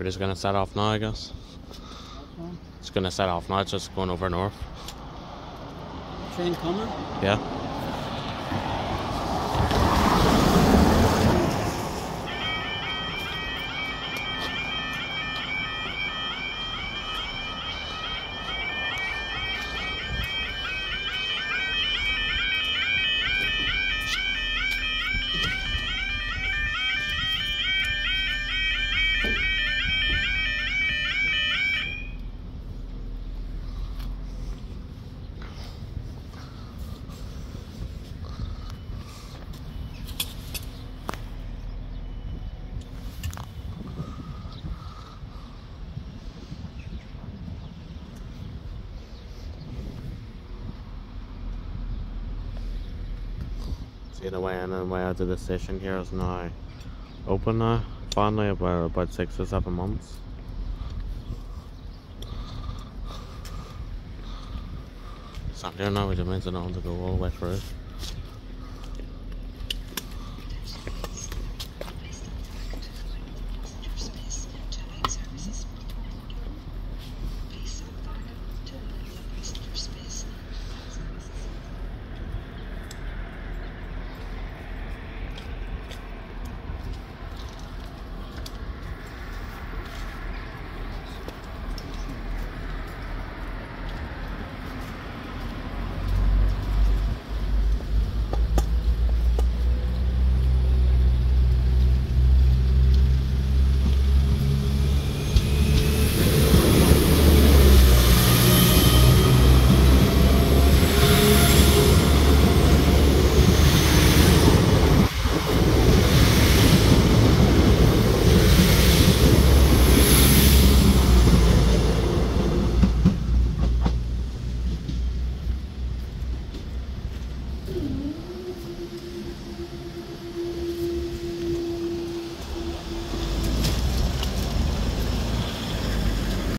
We're just gonna set off now, I guess. It's gonna set off now. It's just going over north. Train coming. Yeah. The way in and way out of the station here is now open now. Finally, about uh, about six or seven months. Stop there now, which means I don't have to go all the way through.